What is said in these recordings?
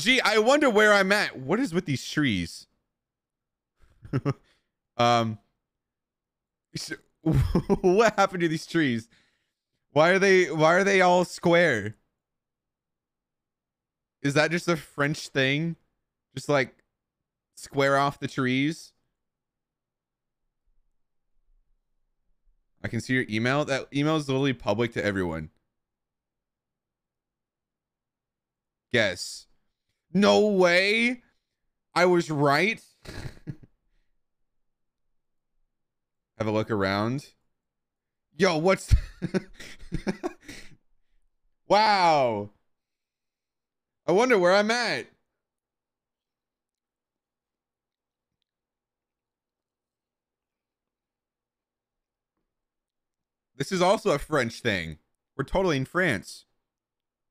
Gee, I wonder where I'm at. What is with these trees? um, what happened to these trees? Why are they? Why are they all square? Is that just a French thing? Just like square off the trees? I can see your email. That email is literally public to everyone. Guess. No way. I was right. Have a look around. Yo, what's Wow. I wonder where I'm at. This is also a French thing. We're totally in France.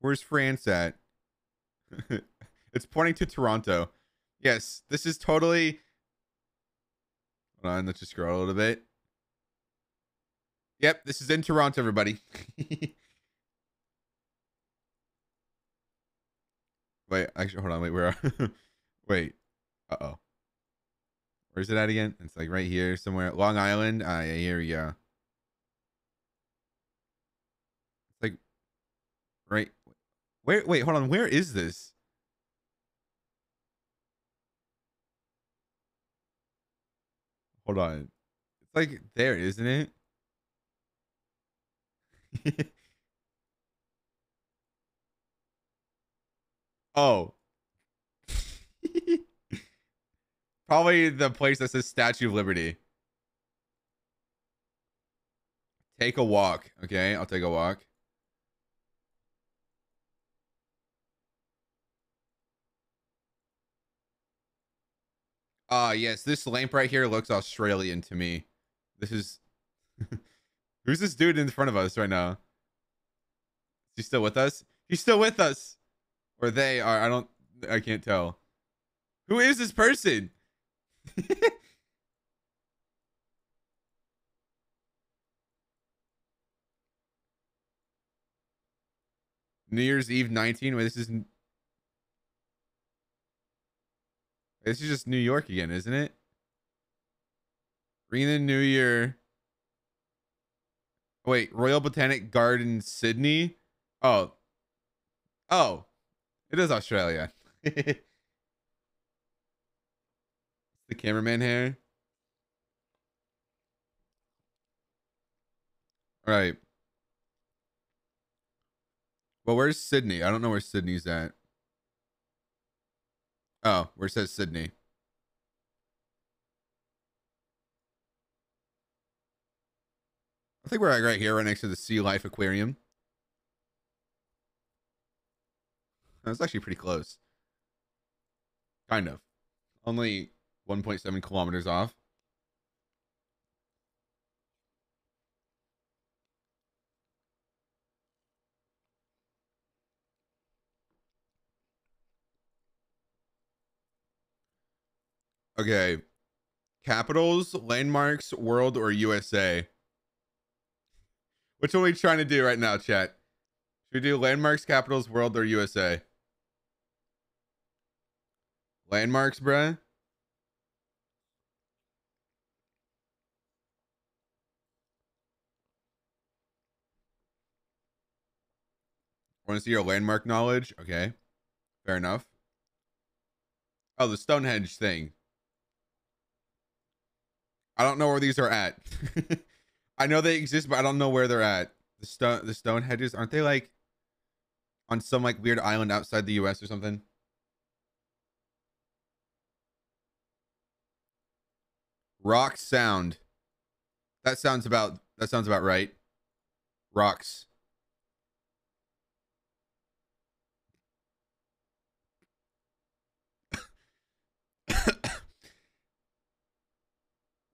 Where's France at? it's pointing to Toronto. Yes, this is totally. Hold on, let's just scroll a little bit. Yep, this is in Toronto, everybody. wait, actually, hold on. Wait, where? Are. wait. Uh oh. Where's it at again? It's like right here somewhere. Long Island. Ah, yeah, here we go. right? Where? Wait, hold on. Where is this? Hold on. It's like there, isn't it? oh. Probably the place that says Statue of Liberty. Take a walk. Okay, I'll take a walk. Ah, uh, yes, this lamp right here looks Australian to me. This is who's this dude in front of us right now? Is he still with us? He's still with us. Or they are. I don't I can't tell. Who is this person? New Year's Eve 19. Wait, this is This is just New York again, isn't it? Ring the New Year. Wait, Royal Botanic Garden, Sydney. Oh, oh, it is Australia. the cameraman here. All right. Well, where's Sydney? I don't know where Sydney's at. Oh, where it says Sydney. I think we're right here, right next to the Sea Life Aquarium. That's actually pretty close. Kind of. Only 1.7 kilometers off. Okay. Capitals, landmarks, world, or USA? Which one are we trying to do right now, chat? Should we do landmarks, capitals, world, or USA? Landmarks, bruh? Want to see your landmark knowledge? Okay. Fair enough. Oh, the Stonehenge thing. I don't know where these are at. I know they exist, but I don't know where they're at. The stone the stone hedges, aren't they like on some like weird island outside the US or something? Rock sound. That sounds about that sounds about right. Rocks.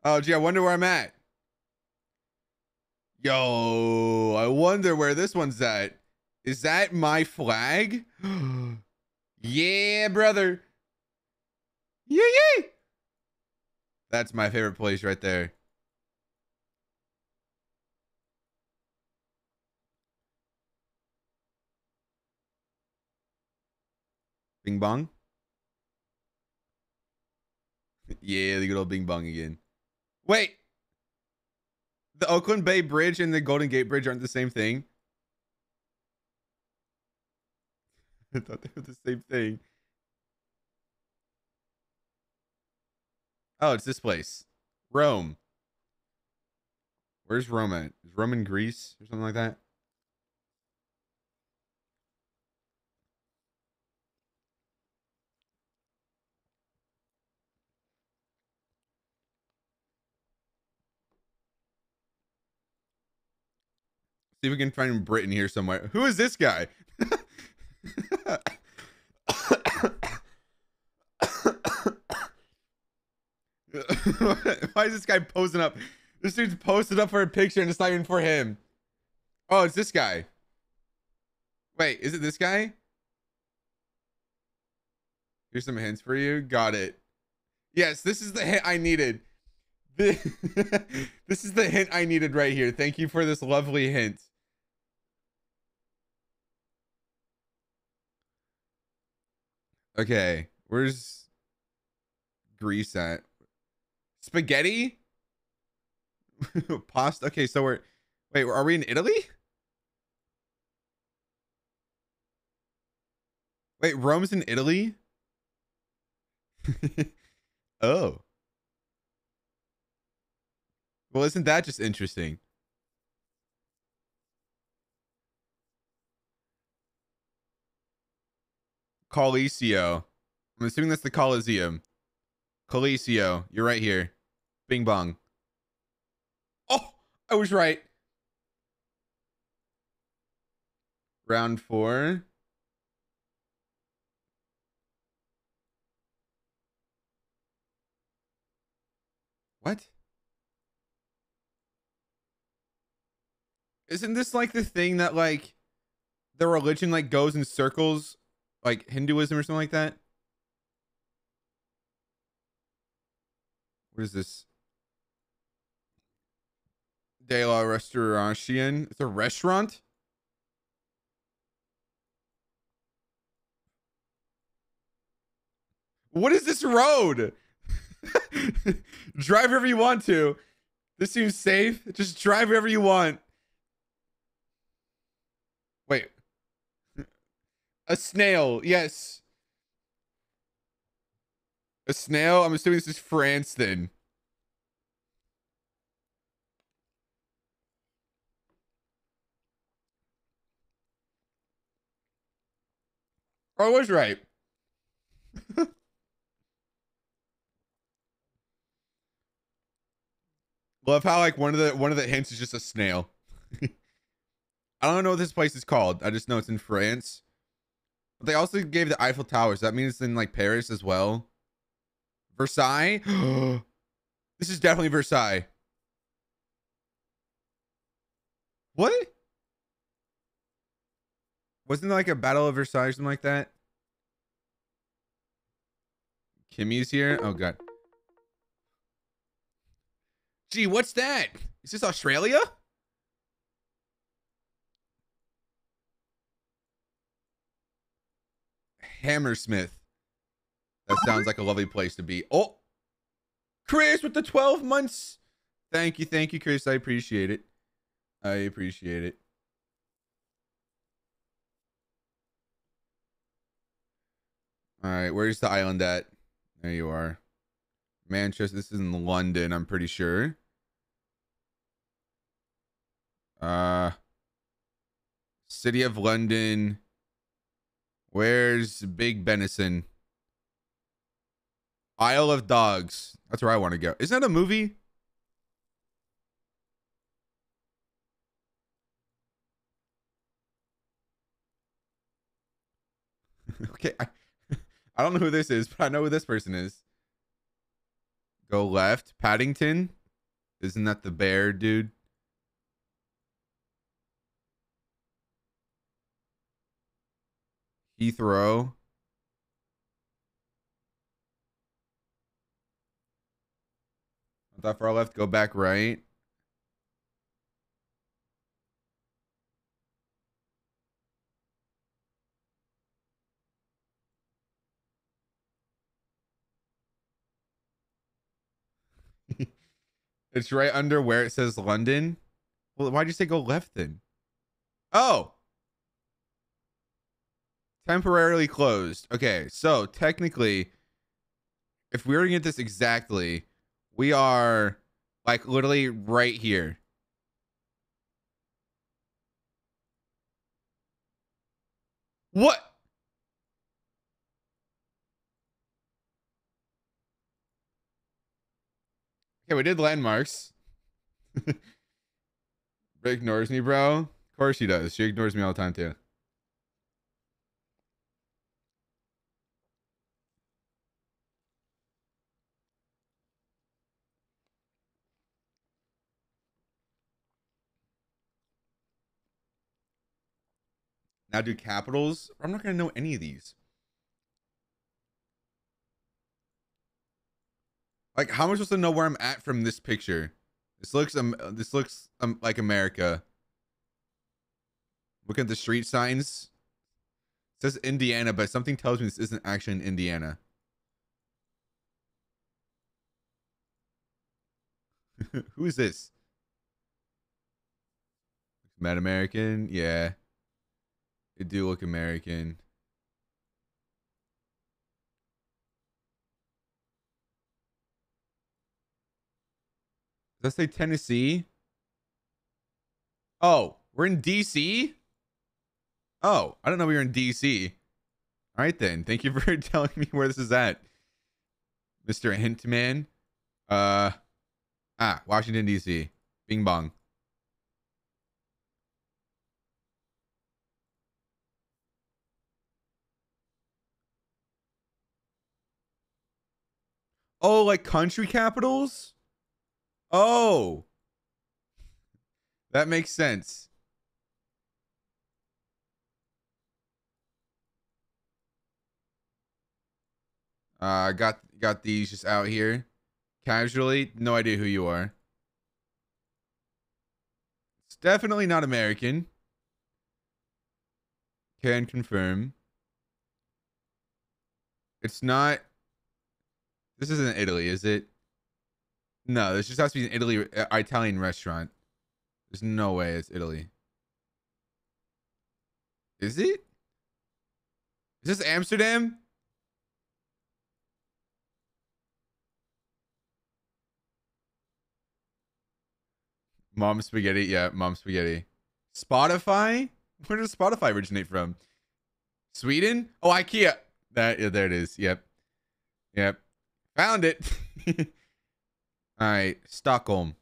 Oh, gee, I wonder where I'm at. Yo, I wonder where this one's at. Is that my flag? yeah, brother. Yeah, yeah. That's my favorite place right there. Bing bong. yeah, the good old bing bong again. Wait. The Oakland Bay Bridge and the Golden Gate Bridge aren't the same thing. I thought they were the same thing. Oh, it's this place. Rome. Where's Rome at? Is Rome in Greece or something like that? See if we can find Britain here somewhere. Who is this guy? Why is this guy posing up? This dude's posted up for a picture and it's not even for him. Oh, it's this guy. Wait, is it this guy? Here's some hints for you. Got it. Yes, this is the hint I needed. this is the hint I needed right here. Thank you for this lovely hint. Okay, where's Greece at? Spaghetti? Pasta? Okay, so we're... Wait, are we in Italy? Wait, Rome's in Italy? oh. Well, isn't that just interesting? Coliseo. I'm assuming that's the Coliseum. Coliseo. You're right here. Bing bong. Oh, I was right. Round four. What? Isn't this like the thing that like the religion like goes in circles like Hinduism or something like that? What is this? De la Restauration. It's a restaurant? What is this road? drive wherever you want to. This seems safe. Just drive wherever you want. Wait. A snail. Yes. A snail? I'm assuming this is France then. I was right. Love how like one of the one of the hints is just a snail. I don't know what this place is called. I just know it's in France. But they also gave the Eiffel Towers. That means it's in like Paris as well. Versailles. this is definitely Versailles. What? Wasn't there like a Battle of Versailles or something like that? Kimmy's here. Oh god. Gee, what's that? Is this Australia? Hammersmith. That sounds like a lovely place to be. Oh, Chris with the 12 months. Thank you. Thank you, Chris. I appreciate it. I appreciate it. All right. Where's the island at? There you are. Manchester. This is in London, I'm pretty sure. Uh, City of London. Where's Big Benison? Isle of Dogs. That's where I want to go. Isn't that a movie? okay, I, I don't know who this is, but I know who this person is. Go left. Paddington. Isn't that the bear dude? Heathrow. Not that far left, go back right. it's right under where it says London. Well, why'd you say go left then? Oh, Temporarily closed. Okay, so technically, if we were to get this exactly, we are like literally right here. What? Okay, we did landmarks. Rick ignores me, bro. Of course she does. She ignores me all the time too. Now do capitals. I'm not gonna know any of these. Like, how am I supposed to know where I'm at from this picture? This looks um, this looks um, like America. Look at the street signs. It says Indiana, but something tells me this isn't actually in Indiana. Who is this? Mad American? Yeah. They do look American. Does that say Tennessee? Oh, we're in DC? Oh, I don't know we were in DC. All right then. Thank you for telling me where this is at. Mr. Hintman. Uh ah, Washington DC. Bing bong. Oh, like country capitals? Oh. That makes sense. Uh got got these just out here. Casually, no idea who you are. It's definitely not American. Can confirm. It's not this isn't Italy, is it? No, this just has to be an Italy uh, Italian restaurant. There's no way it's Italy. Is it? Is this Amsterdam? Mom spaghetti. Yeah, mom spaghetti. Spotify? Where does Spotify originate from? Sweden? Oh, IKEA. That yeah, there it is. Yep. Yep. Found it. All right, Stockholm.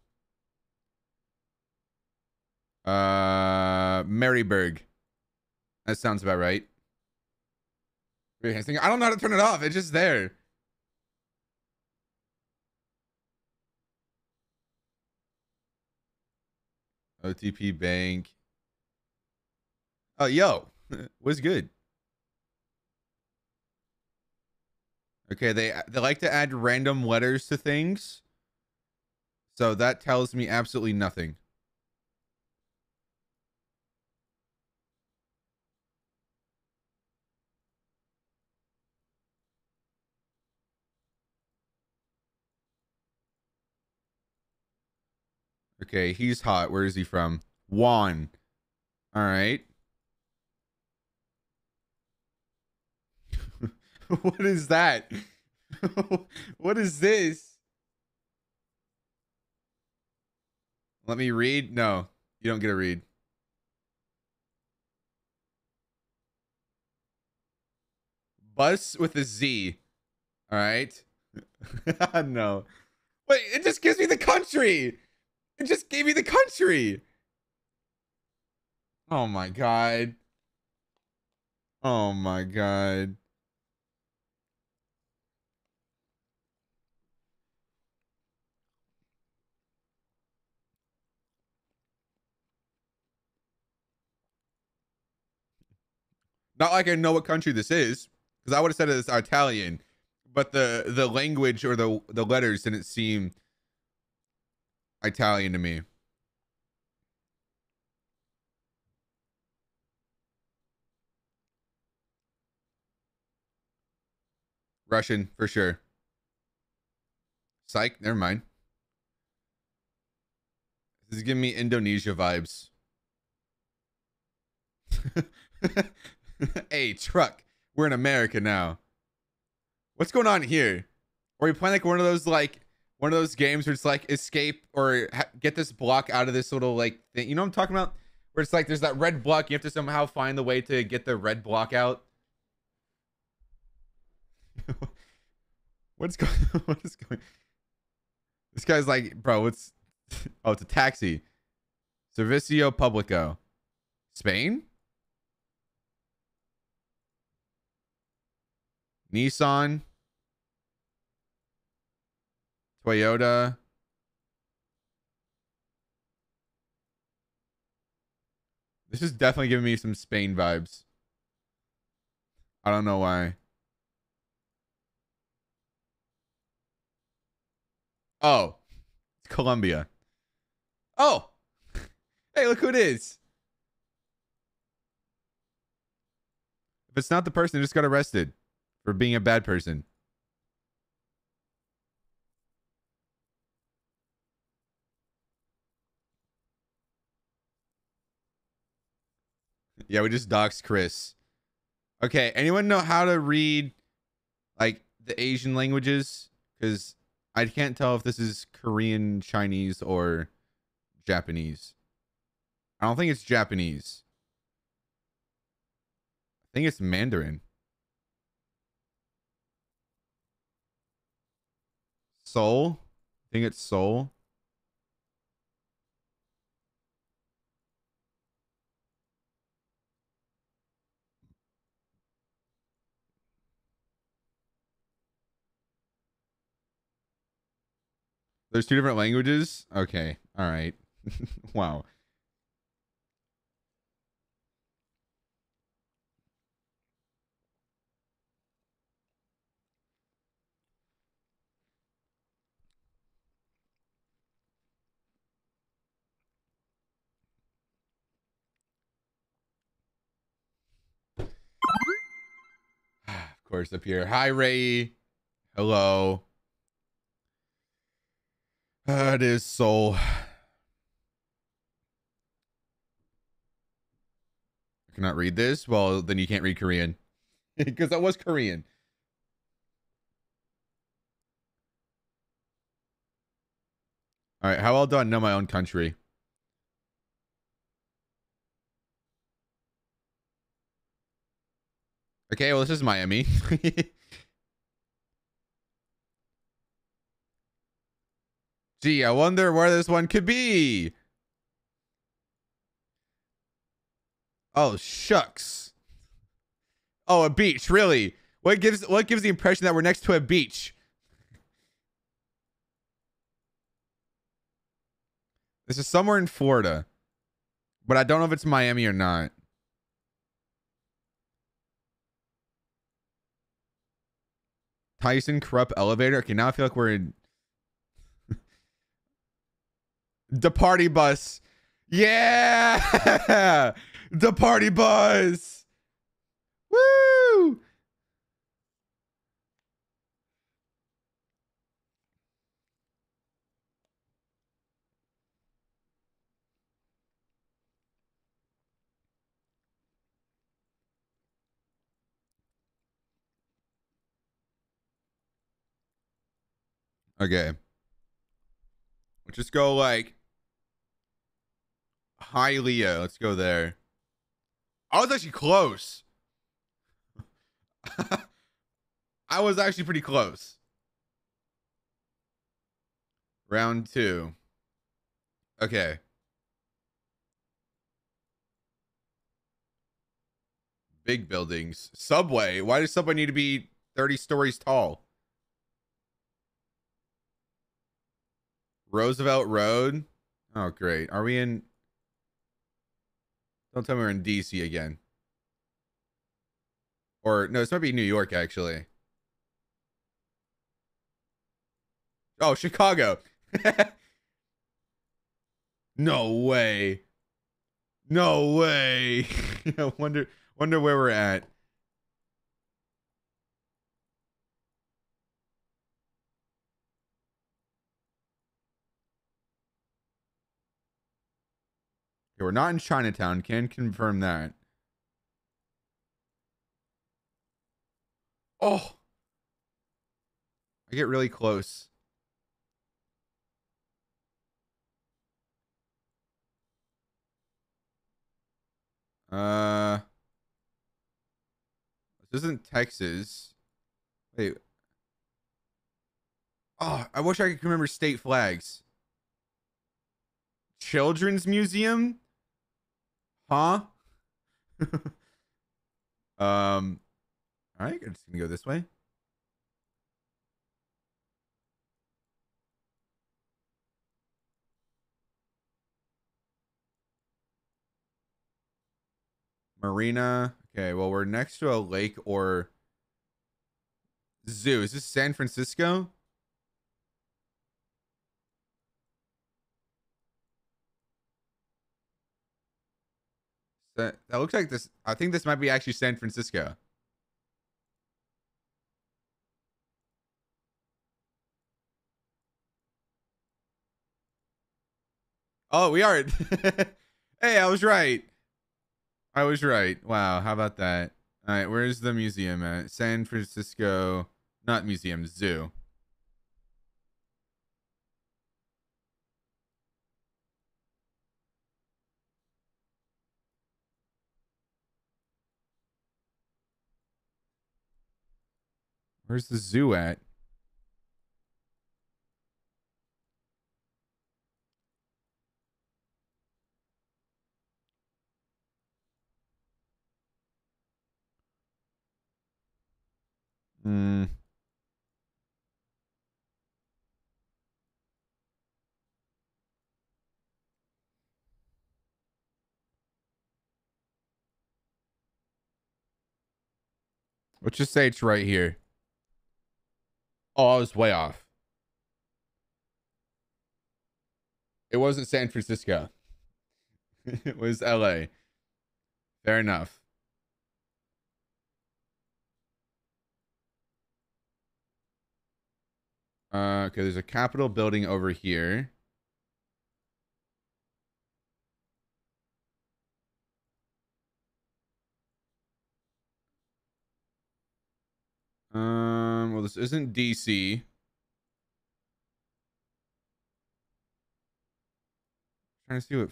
Uh, Maryburg. That sounds about right. I don't know how to turn it off. It's just there. OTP Bank. Oh, yo, what's good? Okay, they uh, they like to add random letters to things. So that tells me absolutely nothing. Okay, he's hot. Where is he from? Juan. All right. what is that? what is this? Let me read. No, you don't get a read. Bus with a Z. All right. no. Wait, it just gives me the country. It just gave me the country. Oh my god. Oh my god. Not like I know what country this is, because I would have said it's Italian, but the the language or the the letters didn't seem Italian to me. Russian for sure. Psych, never mind. This is giving me Indonesia vibes. hey, truck. We're in America now. What's going on here? Are we playing like one of those like one of those games where it's like escape or get this block out of this little like thing? You know what I'm talking about? Where it's like there's that red block. You have to somehow find the way to get the red block out. What's going? What is going? This guy's like, bro. What's? Oh, it's a taxi. Servicio Publico. Spain? Nissan. Toyota. This is definitely giving me some Spain vibes. I don't know why. Oh, it's Colombia. Oh, hey, look who it is. If it's not the person who just got arrested for being a bad person. Yeah, we just doxed Chris. Okay, anyone know how to read like the Asian languages? Because I can't tell if this is Korean, Chinese, or Japanese. I don't think it's Japanese. I think it's Mandarin. Seoul? I think it's Seoul. There's two different languages? Okay. All right. wow. of course, up here. Hi, Ray. Hello. Ah, that is Seoul. I cannot read this. Well, then you can't read Korean because that was Korean. All right, how well do I know my own country? Okay, well, this is Miami. Gee, I wonder where this one could be. Oh, shucks. Oh, a beach, really? What gives what gives the impression that we're next to a beach? This is somewhere in Florida. But I don't know if it's Miami or not. Tyson corrupt elevator. Okay, now I feel like we're in the party bus. Yeah. the party bus. Woo. Okay. Let's just go like Hialeah. Let's go there. I was actually close. I was actually pretty close. Round two. Okay. Big buildings. Subway. Why does Subway need to be 30 stories tall? Roosevelt Road. Oh, great. Are we in? Don't tell me we're in DC again. Or no, this might be New York actually. Oh, Chicago. no way. No way. Wonder wonder where we're at. We're not in Chinatown. Can confirm that. Oh. I get really close. Uh This isn't Texas. Wait. Oh, I wish I could remember state flags. Children's Museum? Huh? um all right, I'm just gonna go this way. Marina. Okay, well, we're next to a lake or zoo. Is this San Francisco? That, looks like this. I think this might be actually San Francisco. Oh, we are. hey, I was right. I was right. Wow, how about that? All right, where's the museum at? San Francisco, not museum, zoo. Where's the zoo at? Hmm. Let's just say it's right here. Oh, I was way off. It wasn't San Francisco. it was LA. Fair enough. Uh, okay, there's a Capitol building over here. Um, well, this isn't DC. trying to see what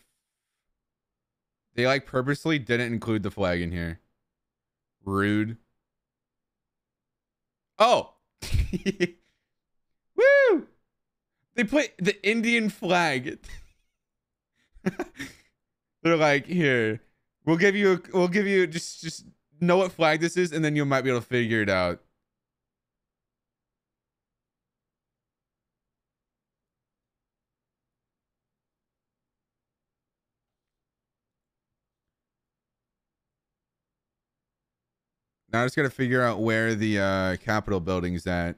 they like purposely didn't include the flag in here. Rude. Oh. Woo! They put the Indian flag. They're like, here, we'll give you, a, we'll give you just, just know what flag this is, and then you might be able to figure it out. Now I just got to figure out where the uh, Capitol building's at.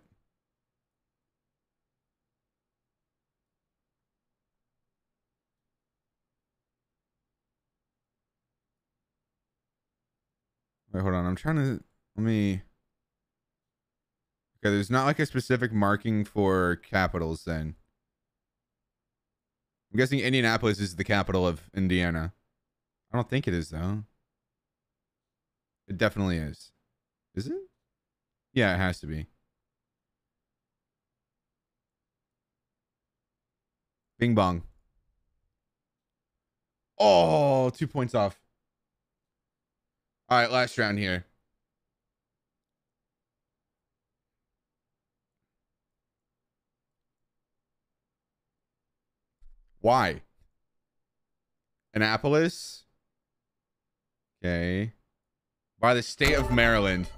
Wait, hold on. I'm trying to let me. Okay, there's not like a specific marking for capitals. Then I'm guessing Indianapolis is the capital of Indiana. I don't think it is though. It definitely is. Is it? Yeah, it has to be. Bing bong. Oh, two points off. All right, last round here. Why? Annapolis? Okay. By the state of Maryland.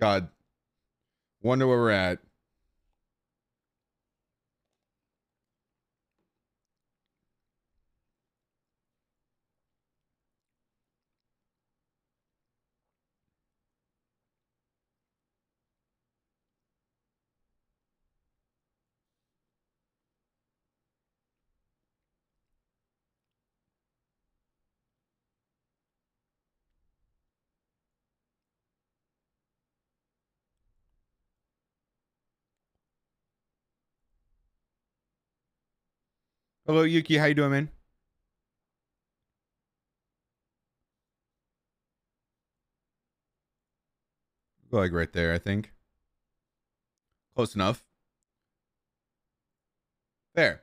God. Wonder where we're at. Hello, Yuki. How you doing, man? Like right there, I think. Close enough. There.